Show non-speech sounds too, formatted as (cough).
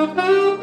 Música (laughs)